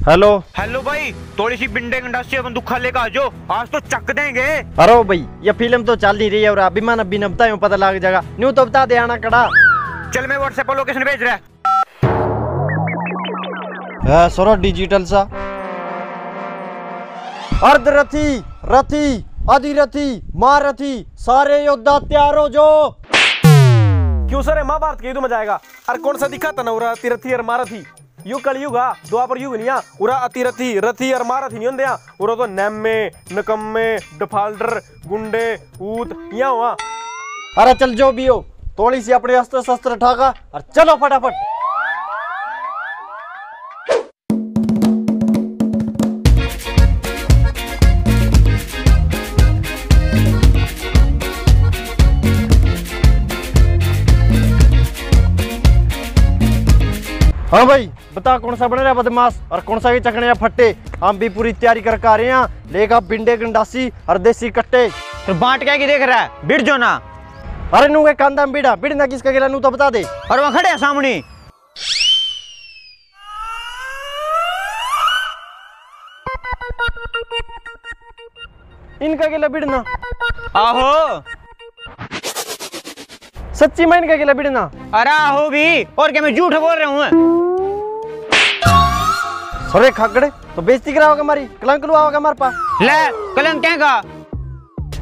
Hello. Hello भाई थोड़ी सी बिंडे industry बंदूक खा लेकर आ आज तो चक देंगे। अरे भाई ये फ़िल्म तो चल नहीं रही है और अभी मैंने बिना पता लग जाएगा। न्यू तो बता दे आना कड़ा। चल मैं व्हाट्सएप पर लोकेशन भेज रहा। है सोरा डिजिटल सा। अर्ध रथी रथी अधिरथी महारथी सारे योद्धा तैयार हो जो क्यों सर महाभारत के युद्ध में जाएगा। अरे कौन सा दिखा था ना तिरथी और मारथी यू कलयुग द्वापर युग नहीं उरा अतिरथी रथी और महारथी नहीं होंगे उरा तो नैमे नकम्मे डिफाल्टर गुंडे, ऊत यहाँ हुआ। अरे चल जो भी हो थोड़ी सी अपने अस्त्र शस्त्र ठाका और चलो फटाफट। हाँ भाई बता कौन सा बन रहा है बदमाश और कौन सा ये चकने या फट्टे? हम भी पूरी तैयारी करके आ रहे हैं। लेगा बिंडे गंडासी और देसी कट्टे। तो बांट क्या की देख रहा है? बिड़ जो ना। अरे नू के कांदा में बीड़ा बीड़ ना किसका गिला नू तो बता दे। और वहाँ खड़े हैं सामने। इनका गिला बीड़ना आहो। सच्ची में इनका गिला बीड़ना अरे आहो भी और क्या मैं झूठ बोल रहा हूँ? सरे खगड़े तो बेइज्जती कराओगे हमारी? कलंक लुआओगे हमारे पास? ले कलंक क्या का?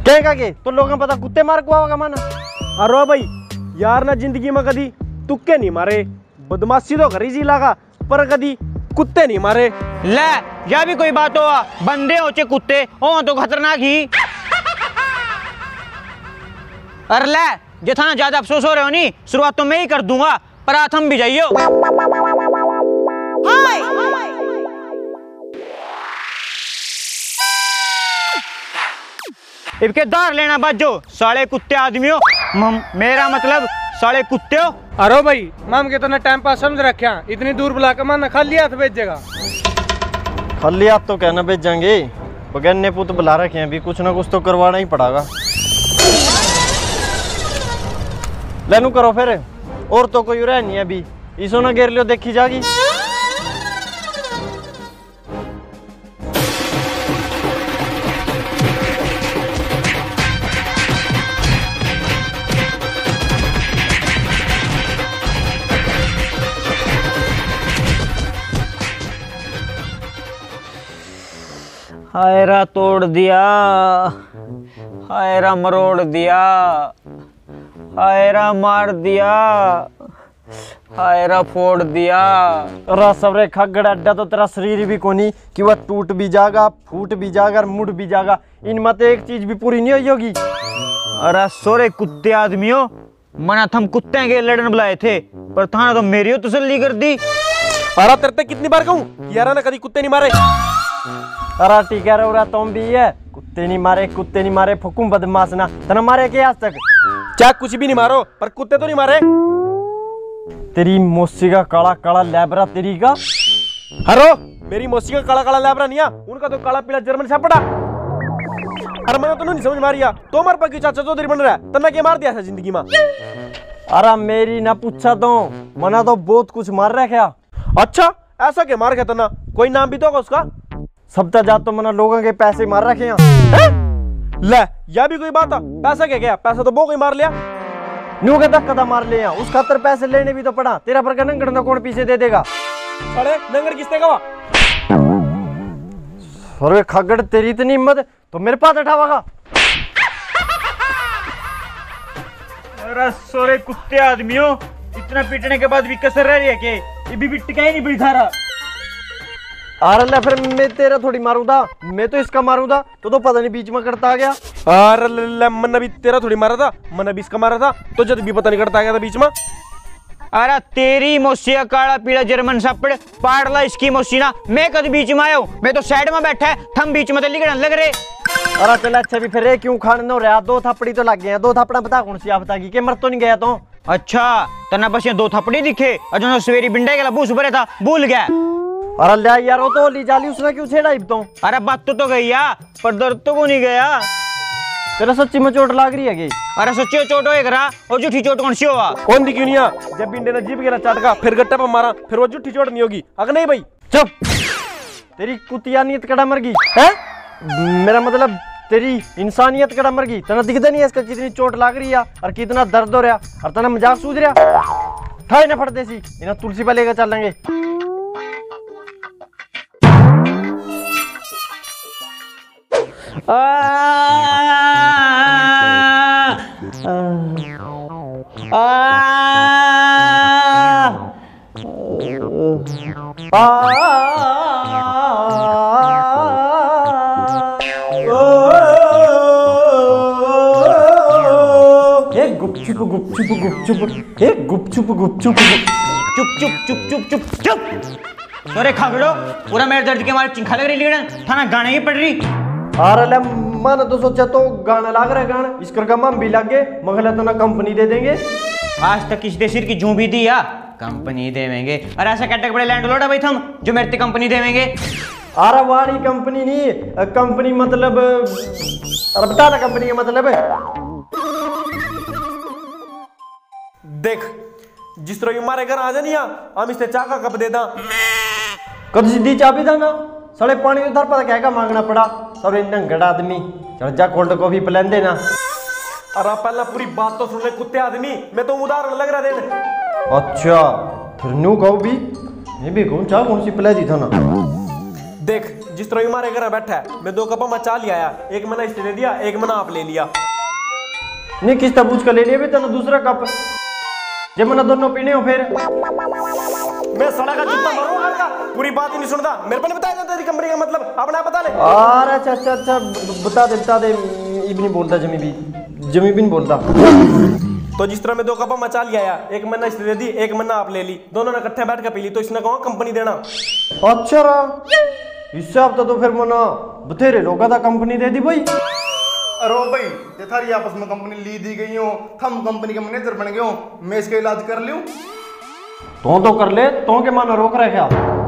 कहेगा के तो लोगों को पता कुत्ते मार को आओगे माना अरे भाई यार ना ज़िंदगी में कदी तुक्के नहीं मारे। बदमाशी तो करी जी लागा पर कदी कुत्ते नहीं मारे। ले या भी कोई बात हो बंदे हो चे कुत्ते हो तो खतरनाक ही। अरे ले जे था ज़्यादा अफसोस हो रहे हो नहीं शुरुआत तो मैं ही कर दूँगा पर आज हम भी जाइयो। इबके दार लेना बाजो साले कुत्ते आदमियों। मम- मेरा मतलब साले कुत्ते हो। अरे भाई माम के तना टाइम पास समझ रखा इतनी दूर बुला के माना खाली हाथ भेजेगा। खाली हाथ तो कहना भेजेंगे। बगन्ने पुत बुला रखे हैं अभी कुछ ना कुछ तो करवाना ही पड़ेगा। लेनू करो फिर। और तो कोई रह नहीं है अभी। इसो ना घेर लियो देखी जागी। हायरा तोड़ दिया हायरा मरोड़ दिया हायरा मार दिया हायरा फोड़ दिया। रा सबरे खगड़ा अड्डा तो तेरा शरीर भी कोनी कि वह टूट भी जाएगा फूट भी जाएगा और मुड़ भी जाएगा इनमें तो एक चीज़ भी पूरी नहीं हुई होगी। अरे सोरे कुत्ते आदमियों मना थम कुत्ते के लड़न बुलाए थे पर थाना तो मेरी हो तसल्ली कर दी। अरे तेरे ते कितनी बार कहूँ? यार ना कभी कुत्ते नहीं मारे। अरा ठीक है रो तुम भी है। कुत्ते नहीं मारे कुत्ते नहीं मारे फुकुम बदमाश ना। तना मारे के आज तक? चाहे कुछ भी नहीं मारो पर कुत्ते तो नहीं मारे। तेरी मोसी का काला काला लैबरा तेरी का? हरो मेरी मौसी का काला काला लैबरा नहीं उनका तो काला पीला जर्मन छापड़ा। अरे मैंने तो नहीं समझ मारिया तो पास चाचा चौधरी बन रहा है तना के मार दिया था ज़िंदगी में? अरे मेरी ना पूछा तो मना तो बहुत कुछ मार रहा क्या? अच्छा ऐसा क्या मार गया तना? कोई नाम भी तो होगा उसका? सबता जा तो मना लोगों के पैसे मार रखे हैं? ले, यह भी कोई बात पैसा क्या गया? पैसा तो वो कोई मार लिया। न्यू के धक्का मार ले यहाँ उस खातर पैसे लेने भी तो पड़ा। तेरा पर नंगड़ ना कौन पीछे दे देगा? अरे नंगर किसने कहा? अरे खगड़, तेरी इतनी हिम्मत तो मेरे पास उठावागा अरे, सोरे कुत्ते आदमियों, इतना पीटने के बाद भी कसर रह रही है के ये भी बिट्टिका ही नहीं पड़ी थारा अरे ले फिर मैं तेरा थोड़ी मारूँगा। मैं तो इसका मारूँगा। तो तो पता नहीं बीच में करता आ गया। अरे ले, ले, मन भी तेरा थोड़ी मारा था। मन भी इसका मारा था। तो जब भी पता नहीं करता आ गया था बीच में। अरे तेरी मोसिया काला पीला जर्मन सापड़ पाड़ला इसकी मोसी ना। मैं कद बीच में आया हूँ। मैं तो साइड में बैठा है। थम बीच में तो लिगड़न लग रहे। अरे चल अच्छा भी फिर क्यों खाने नो रहा? दो थप्पड़ी तो लग गए दो थप्पड़ा बता कौन सी आप बता की के मर तो नहीं गया तो? अच्छा तना बस ये दो थपड़ी दिखे। और जो सवेरी बिंडे के बूस भरे था। भूल गया। अरे ले यार वो तो ली जाली उसने क्यों छेड़ा इब तो अरे बात तो, तो गई या पर दर्द तो को नहीं गया। तेरा सच्ची में चोट लाग रही है कि? अरे सच्ची चोट हो करा और झूठी चोट कौन सी हुआ? कौन दी क्यों नहीं आ? जब बिंडे ने जीप गिरा चाटका फिर गट्टा पर मारा फिर वो जुट्ठी चोट नहीं होगी। अगर नहीं भाई। चुप। तेरी कुतियानियत कड़ा मर गई है? मेरा मतलब तेरी इंसानियत कड़ा मर गई। तना दिखता नहीं है इसका कितनी चोट लाग रही है और कितना दर्द हो रहा और तना मज़ाक सूझ रहा ठाई ना फट देसी इन्हें तुलसी पे लेकर चलेंगे गुपचुप गुपचुप गुपचुप ए गुपचुप गुपचुप चुप चुप चुप चुप चुप चुप अरे खगड़ो पूरा मेरे दर्द के मारे चिंखा लग रही थाना गाने की पड़ रही और अले मन तो सोचा तो गाना लाग रहा है गाना। इस कर का हम भी लागे मगला तो ना कंपनी दे देंगे। आज तक किसी दे की जूं भी दी या कंपनी देवेंगे। और ऐसा कहते बड़े लैंड लोड है भाई थम जो मेरे कंपनी देवेंगे। अरे वाली कंपनी नहीं कंपनी मतलब अरे बता ना कंपनी का मतलब। देख जिस तरह ये हमारे घर आ जानिया हम इससे चाह का कप दे दा। कद सीधी चाबी देना सड़े पानी उधर पता क्या का मांगना पड़ा। सब नंगड़ आदमी। चल जा कोल्ड कॉफ़ी पिलान देना अरे पहला पूरी बात तो सुन ले कुत्ते आदमी। मैं तो उदाहरण लग रहा देने। अच्छा फिर न्यू कहो भी। मैं भी कहूँ चाह कौन सी पिला दी था ना देख जिस तरह हमारे घर बैठा है मैं दो कप में चाह लिया आया। एक मैंने इसने दे दिया एक मैंने आप ले लिया। नहीं किस पूछ कर ले लिया भी तेना दूसरा कप। जब मैंने दोनों पीने हो फिर। मैं सड़ा का जूता मारूँगा का पूरी बात ही नहीं सुनता। मेरे को नहीं बताया जाता तेरी कंपनी का मतलब। अपना बता ले। अरे अच्छा अच्छा अच्छा बता दे बता दे। इब नहीं बोलता जमी भी। जमी भी नहीं बोलता। तो जिस तरह मैं दो कप में चाह लिया आया एक मैंने इसने दे दी एक मैंने आप ले ली। दोनों ने इकट्ठे बैठ के पी ली तो इसने कहा कंपनी देना? अच्छा रहा इससे अब तो, तो फिर मना बथेरे लोग था कंपनी दे दी भाई। अरे भाई ये थारी आपस में कंपनी ली दी गई हो। हम कंपनी के मैनेजर बन गए हो। मैं इसका इलाज कर लूँ। तो तो कर ले तो के माना रोक रहे क्या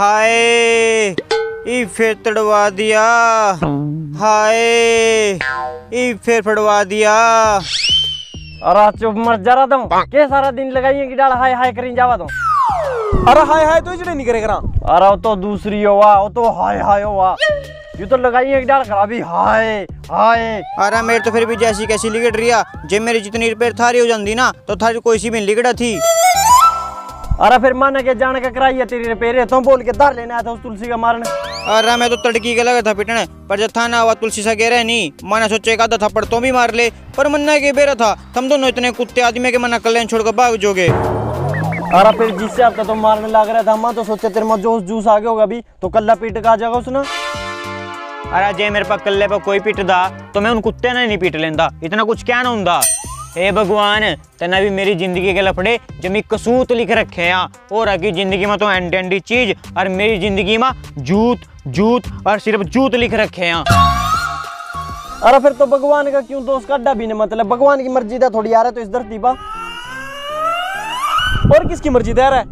हाय ई फिर तड़वा दिया। हाय ई फिर फड़वा दिया। अरे चुप मर जरा दो के सारा दिन लगाइए कि डाल हाय हाय करीं जावा दो। अरे हाय हाय तो इसलिए नहीं करेगा अरे वो तो दूसरी हुआ वो तो हाय हाय हुआ ये तो लगाइए कि डाल कर अभी हाय हाय। अरे मेरे तो फिर भी जैसी कैसी लिगड़ रिया जे मेरी जितनी रिपेयर थारी हो जाती ना तो थारी कोई सी भी लिगड़ा थी। अरे फिर माने के जान के कराई तेरी रिपेयर तुम बोल के धर लेना था उस तुलसी का मारने। अरे मैं तो तड़की के लगा था पिटने पर जब था ना हुआ तुलसी सा कह रहे नहीं माना सोचे एक आधा थप्पड़ तो भी मार ले पर मन्ना के बेरा था तुम दोनों इतने कुत्ते आदमी के मना कल्याण छोड़ कर भाग जोगे। अरे फिर जिससे आपका तो मारने लग रहा था मैं तो सोचे तेरे में जोश जूस आ गया होगा अभी तो कल्ला पीट का आ जाएगा उसने। अरे जे मेरे पास कल्ले पर कोई पिटदा तो मैं उन कुत्ते ने नहीं पीट लेंदा इतना कुछ क्या ना हुंदा। हे भगवान तना भी मेरी ज़िंदगी के लफड़े जमी कसूत लिख रखे हैं। और आगे ज़िंदगी में तो एंडी एंडी चीज़ और मेरी ज़िंदगी में जूत जूत और सिर्फ़ जूत लिख रखे हैं। अरे फिर तो भगवान का क्यों दोस्त का भी नहीं मतलब? भगवान की मर्ज़ी था थोड़ी आ रहा तो इस धरती पर। और किसकी मर्ज़ी तैयार है?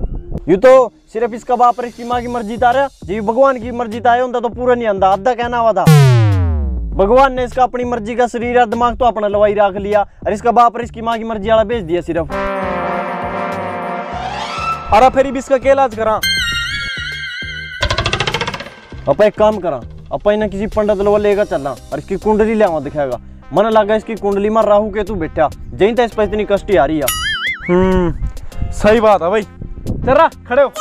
यू तो सिर्फ़ इसका बाप और इसकी माँ की मर्ज़ी था रहा जी भगवान की मर्ज़ी था तो पूरा नहीं आंदा। आधा कहना हुआ था। भगवान ने इसका अपनी मर्ज़ी का शरीर और दिमाग तो अपना लवाई रख लिया और इसका बाप और इसकी माँ की मर्ज़ी वाला भेज दिया सिर्फ़। अरे फिर भी इसका क्या इलाज करा? अब एक काम करा अपन इन्हें किसी पंडित लोग लेकर चलना और इसकी कुंडली ले दिखाएगा। मन लगा इसकी कुंडली में राहु के तू बैठा, जहीं तक इस पर इतनी कष्टी आ रही है। हम्म सही बात है भाई। चल रहा खड़े हो।